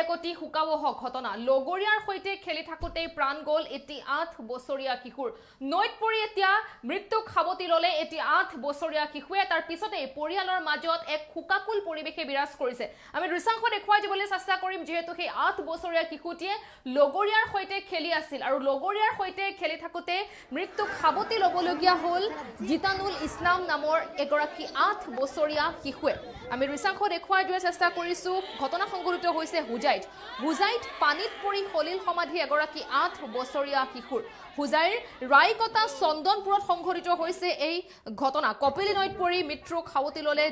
এক অতি শোকাবহ ঘটনা। লগৰীয়াৰ সৈতে খেলি থাকোঁতেই প্ৰাণ গ'ল এটি আঠ বছৰীয়া কিশোৰ। নৈত পৰি এতিয়া মৃত্যুক সাৱটি ল'লে এটি আঠ বছৰীয়া শিশুৱে। তাৰ পিছতেই পৰিয়ালৰ মাজত এক শোকাকুল পৰিৱেশে বিৰাজ কৰিছে। আমি দৃশ্যাংশ দেখুৱাই দিবলৈ চেষ্টা কৰিম যিহেতু সেই আঠ বছৰীয়া শিশুটিয়ে লগৰীয়াৰ সৈতে খেলি আছিল আৰু লগৰীয়াৰ সৈতে খেলি থাকোঁতে মৃত্যুক সাৱটি ল'বলগীয়া হ'ল জিতানুল ইছলাম নামৰ এগৰাকী আঠ বছৰীয়া শিশুৱে। আমি দৃশ্যাংশ দেখুৱাই দিয়াৰ চেষ্টা কৰিছোঁ। ঘটনা সংঘটিত হৈছে হোজাইত। হোজাইত পানীত পৰি সলিল সমাধি এগৰাকী আঠ বছৰীয়া শিশুৰ হোজাইৰ ৰায়কটা চন্দনপুৰত সংঘটিত হৈছে এই ঘটনা। কপিলী নৈত পৰি মৃত্যুক সাৱটি ল'লে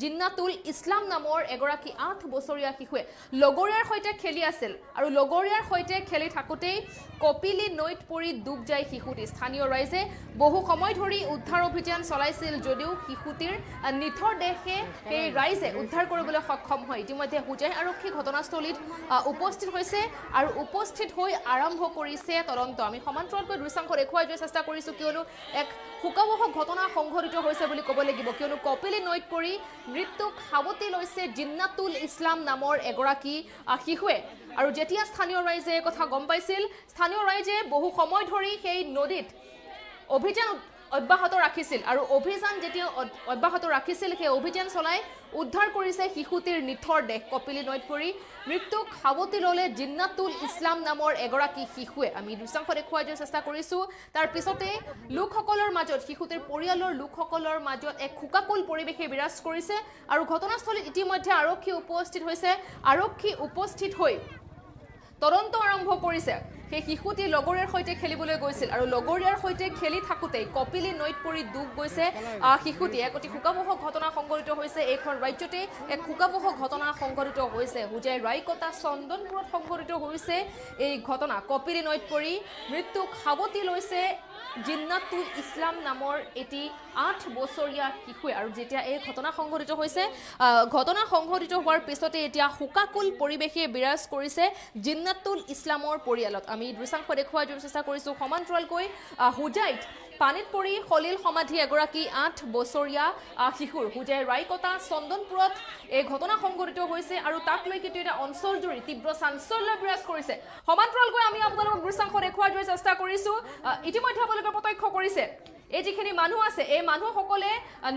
জিন্নাতুল ইছলাম নামৰ এগৰাকী আঠ বছৰীয়া শিশুৱে লগৰীয়াৰ সৈতে খেলি আছিল আৰু লগৰীয়াৰ সৈতে খেলি থাকোঁতেই কপিলী নৈত পৰি ডুব যায় শিশুটি। স্থানীয় ৰাইজে বহু সময় ধৰি উদ্ধাৰ অভিযান চলাইছিল যদিও শিশুটিৰ নিথৰ দেহে সেই ৰাইজে উদ্ধাৰ কৰিবলৈ সক্ষম হয়। ইতিমধ্যে হোজাই আৰক্ষী ঘটনাস্থলীত উপস্থিত হৈছে আৰু উপস্থিত হৈ আৰম্ভ কৰিছে তদন্ত। আমি সমান্তৰালকৈ দৃশ্যাংশ দেখুৱাই যোৱাৰ চেষ্টা কৰিছোঁ কিয়নো এক শোকাবহ ঘটনা সংঘটিত হৈছে বুলি ক'ব লাগিব। কিয়নো কপিলী নৈত পৰি মৃত্যুক সাৱটি লৈছে জিন্নাতুল ইছলাম নামৰ এগৰাকী শিশুৱে। আৰু যেতিয়া স্থানীয় ৰাইজে কথা গম পাইছিল স্থানীয় ৰাইজে বহু সময় ধৰি সেই নদীত অভিযান অব্যাহত ৰাখিছিল। আৰু অভিযান যেতিয়া অব্যাহত ৰাখিছিল সেই অভিযান চলাই উদ্ধাৰ কৰিছে শিশুটিৰ নিথৰ দেহ। কপিলী নৈত পৰি মৃত্যুক সাৱটি ল'লে জিন্নাতুল ইছলাম নামৰ এগৰাকী শিশুৱে। আমি দৃশ্যাংশ দেখুৱাই দিয়াৰ চেষ্টা কৰিছোঁ। তাৰ পিছতে লোকসকলৰ মাজত শিশুটিৰ পৰিয়ালৰ লোকসকলৰ মাজত এক শোকাকুল পৰিৱেশে বিৰাজ কৰিছে আৰু ঘটনাস্থলীত ইতিমধ্যে আৰক্ষী উপস্থিত হৈছে। আৰক্ষী উপস্থিত হৈ তদন্ত আৰম্ভ কৰিছে। সেই শিশুটি লগৰীয়াৰ সৈতে খেলিবলৈ গৈছিল আৰু লগৰীয়াৰ সৈতে খেলি থাকোঁতেই কপিলী নৈত পৰি ডুব গৈছে। শিশুটি এক অতি শোকাবহ ঘটনা সংঘটিত হৈছে। এইখন ৰাজ্যতে এক শোকাবহ ঘটনা সংঘটিত হৈছে। হোজাই ৰায়কটা চন্দনপুৰত সংঘটিত হৈছে এই ঘটনা। কপিলী নৈত পৰি মৃত্যুক সাৱটি লৈছে জিন্নাতুল ইছলাম নামৰ এটি আঠ বছৰীয়া শিশুৱে। আৰু যেতিয়া এই ঘটনা সংঘটিত হৈছে ঘটনা সংঘটিত হোৱাৰ পিছতে এতিয়া শোকাকুল পৰিৱেশে বিৰাজ কৰিছে জিন্নাতুল ইছলামৰ পৰিয়ালত। আমি দৃশ্যাংশ দেখুৱাই দিয়াৰ চেষ্টা কৰিছোঁ। সমান্তৰালকৈ হোজাইত পানীত পৰি সলিল সমাধি এগৰাকী আঠ বছৰীয়া শিশুৰ। হোজাই ৰায়কটা চন্দনপুৰত এই ঘটনা সংঘটিত হৈছে আৰু তাক লৈ কিন্তু এটা অঞ্চলজুৰি তীব্ৰ চাঞ্চল্য বিৰাজ কৰিছে। সমান্তৰালকৈ আমি আপোনালোকক দৃশ্যাংশ দেখুৱাই দিয়াৰ চেষ্টা কৰিছোঁ। ইতিমধ্যে আপোনালোকে প্ৰত্যক্ষ কৰিছে। এই যিখিনি মানুহ আছে এই মানুহসকলে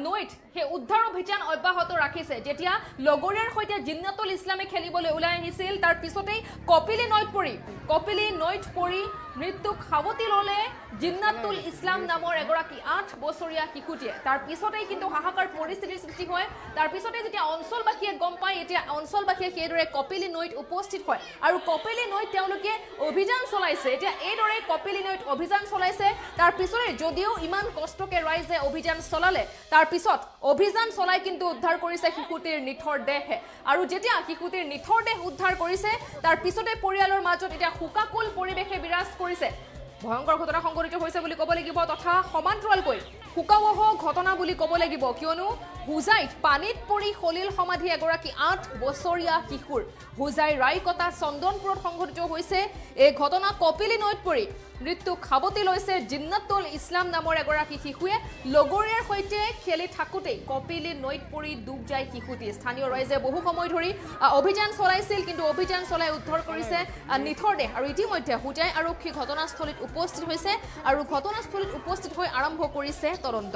নৈত সেই উদ্ধাৰ অভিযান অব্যাহত ৰাখিছে। যেতিয়া লগৰীয়াৰ সৈতে জিন্নাতুল ইছলামে খেলিবলৈ ওলাই আহিছিল তাৰ পিছতেই কপিলী নৈত পৰি কপিলী নৈত পৰি মৃত্যুক সাৱটি ল'লে জিন্নাতুল ইছলাম নামৰ এগৰাকী আঠ বছৰীয়া শিশুটিয়ে। তাৰ পিছতেই কিন্তু হাহাকাৰ পৰিস্থিতিৰ সৃষ্টি হয়। তাৰ পিছতে যেতিয়া অঞ্চলবাসীয়ে গম পায় এতিয়া অঞ্চলবাসীয়ে সেইদৰে কপিলী নৈত উপস্থিত হয়। আৰু কপিলী নৈত তেওঁলোকে অভিযান চলাইছে। এতিয়া এইদৰে কপিলী নৈত অভিযান চলাইছে। তাৰ পিছতে যদিও ইমান কষ্টকে ৰাইজে অভিযান চলালে তাৰ পিছত অভিযান চলাই কিন্তু উদ্ধাৰ কৰিছে শিশুটিৰ নিথৰ দেহে আৰু যেতিয়া শিশুটিৰ নিথৰ দেহ উদ্ধাৰ কৰিছে তাৰ পিছতে পৰিয়ালৰ মাজত এতিয়া শোকাকুল পৰিৱেশে বিৰাজ কৰিছে। ভয়ংকৰ ঘটনা সংঘটিত হৈছে বুলি ক'ব লাগিব তথা সমান্তৰালকৈ শোকাবহ ঘটনা বুলি ক'ব লাগিব। কিয়নো হোজাইত পানীত পৰি সলিল সমাধি এগৰাকী আঠ বছৰীয়া শিশুৰ। হোজাই ৰায়কটা চন্দনপুৰত সংঘটিত হৈছে। এই ঘটনা কপিলী নৈত পৰি মৃত্যুক সাৱটি লৈছে জিন্নাতুল ইছলাম নামৰ এগৰাকী শিশুৱে। লগৰীয়াৰ সৈতে খেলি থাকোঁতেই কপিলী নৈত পৰি ডুব যায় শিশুটি। স্থানীয় ৰাইজে বহু সময় ধৰি অভিযান চলাইছিল কিন্তু অভিযান চলাই উদ্ধাৰ কৰিছে নিথৰ দেহ। আৰু ইতিমধ্যে হোজাই আৰক্ষী ঘটনাস্থলীত উপস্থিত হৈছে আৰু ঘটনাস্থলীত উপস্থিত হৈ আৰম্ভ কৰিছে তদন্ত।